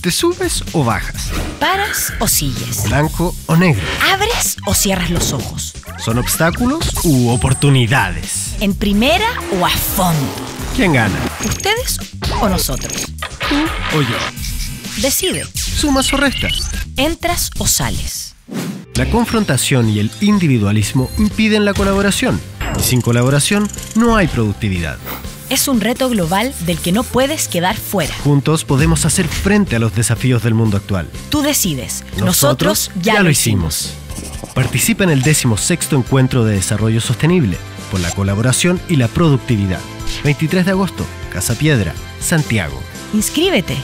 ¿Te subes o bajas? ¿Paras o sigues? ¿Blanco o negro? ¿Abres o cierras los ojos? ¿Son obstáculos u oportunidades? ¿En primera o a fondo? ¿Quién gana? ¿Ustedes o nosotros? ¿Tú o yo? Decide. ¿Sumas o restas? ¿Entras o sales? La confrontación y el individualismo impiden la colaboración. Y sin colaboración no hay productividad. Es un reto global del que no puedes quedar fuera. Juntos podemos hacer frente a los desafíos del mundo actual. Tú decides. Nosotros, ya, lo hicimos. Participa en el 16 Encuentro de Desarrollo Sostenible por la colaboración y la productividad. 23 de agosto, Casa Piedra, Santiago. Inscríbete.